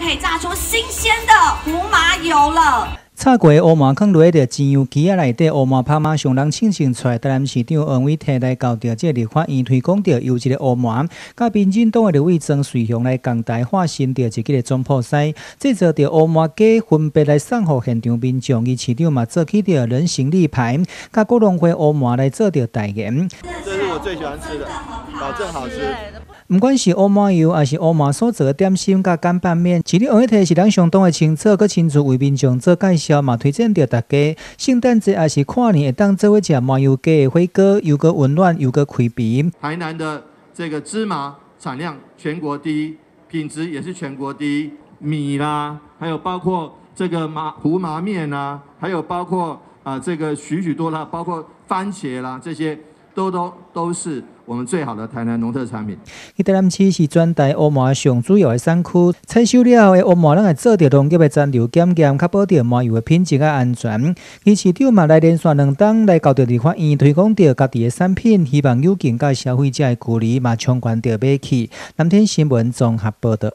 可以榨出新鲜的胡麻油了。炒过的乌麻放落喺煎油机啊内底，乌麻拍麻上人清醒出来。台南市长王伟提来交着这立法院推广着优质的乌麻，甲民进党的立委曾瑞雄来共台化身着一个总铺师，制作着乌麻粿，分别来送互现场民众。伊市长嘛做起着人形立牌，甲各农会乌麻来做着代言。这是我最喜欢吃的，保证好吃。不管是乌麻油，还是乌麻所做的点心、甲干拌面，一日王伟提是咱相当的清楚，佮清楚为民众做介绍嘛，推荐着大家。圣诞节还是跨年，会当做伙食麻油鸡火锅，又个温暖，又个开鼻。台南的这个芝麻产量全国第一，品质也是全国第一。米啦，还有包括这个麻胡麻面啊，还有包括啊这个许许多啦，包括番茄啦这些。都都都是我们最好的台南农特产品。台南市是专台乌麻上主要的产区，采收了的乌麻，咱会做着农业的残留检验，确保着麻油的品质啊安全。伊市长嘛来连续两档来搞着立法院推广着家己的产品，希望有更加消费者的鼓励嘛，冲关着买去。南天新闻综合报道。